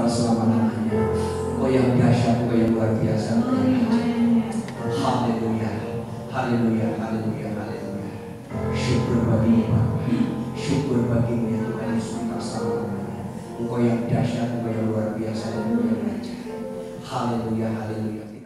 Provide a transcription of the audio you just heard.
Kekal selama-lamanya Engkau yang dahsyat, Kau yang luar biasa yang. Haleluya Haleluya, haleluya, haleluya Syukur bagi Bapa. Syukur bagi ya Tuhan Yesus kekal selama-lamanya Engkau yang dahsyat, Engkau yang luar biasa, Engkau yang. Haleluya, haleluya